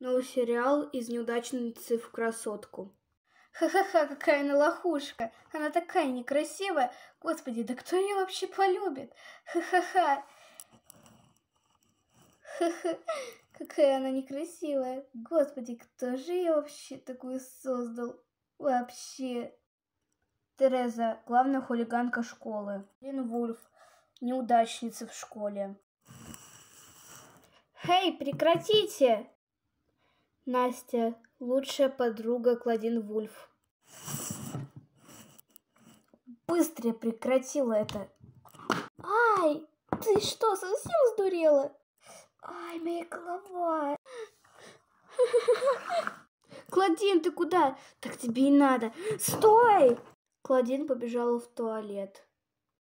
Новый сериал из неудачницы в красотку. Ха-ха-ха, какая она лохушка. Она такая некрасивая. Господи, да кто ее вообще полюбит? Ха-ха-ха. Ха-ха. Какая она некрасивая. Господи, кто же ее вообще такую создал? Вообще. Тереза, главная хулиганка школы. Лин Вульф, неудачница в школе. Эй, прекратите! Настя, лучшая подруга Клодин Вульф. Быстро прекратила это. Ай, ты что, совсем сдурела? Ай, моя голова. Клодин, ты куда? Так тебе и надо. Стой! Клодин побежала в туалет.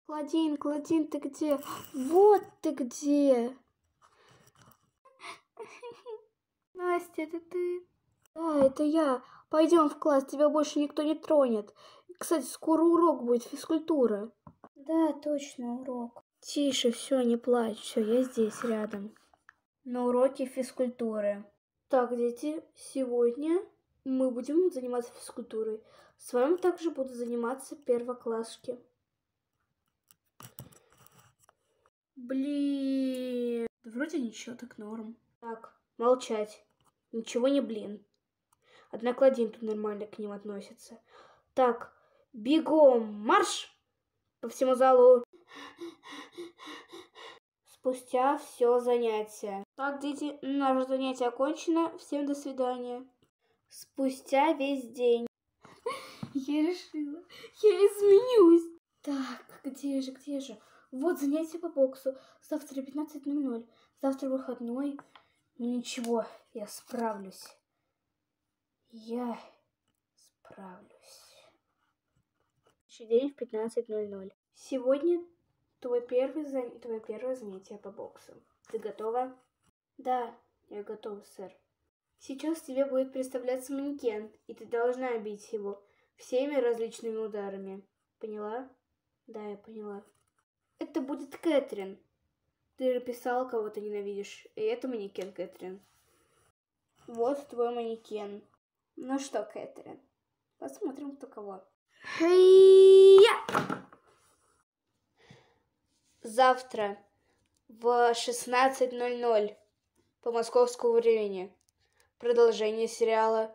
Клодин, Клодин, ты где? Вот ты где! Настя, это ты? Да, это я. Пойдем в класс, тебя больше никто не тронет. Кстати, скоро урок будет физкультура. Да, точно, урок. Тише, все, не плачь, все, я здесь, рядом. На уроке физкультуры. Так, дети, сегодня мы будем заниматься физкультурой. С вами также будут заниматься первоклассники. Блин. Да вроде ничего, так норм. Так, молчать. Ничего не блин. Однако один тут нормально к ним относится. Так, бегом, марш! По всему залу. Спустя все занятие. Так, дети, наше занятие окончено. Всем до свидания. Спустя весь день. Я решила, я изменюсь. Так, где же, где же? Вот занятие по боксу. Завтра 15.00. Завтра выходной. Ну ничего, я справлюсь. Я справлюсь. День в 15.00. Сегодня твой первый зан... твое первое занятие по боксу. Ты готова? Да, я готова, сэр. Сейчас тебе будет представляться манекен, и ты должна бить его всеми различными ударами. Поняла? Да, я поняла. Это будет Кэтрин. Ты же писала, кого ты ненавидишь. И это манекен, Кэтрин. Вот твой манекен. Ну что, Кэтрин, посмотрим, кто кого. Завтра в 16.00 по московскому времени продолжение сериала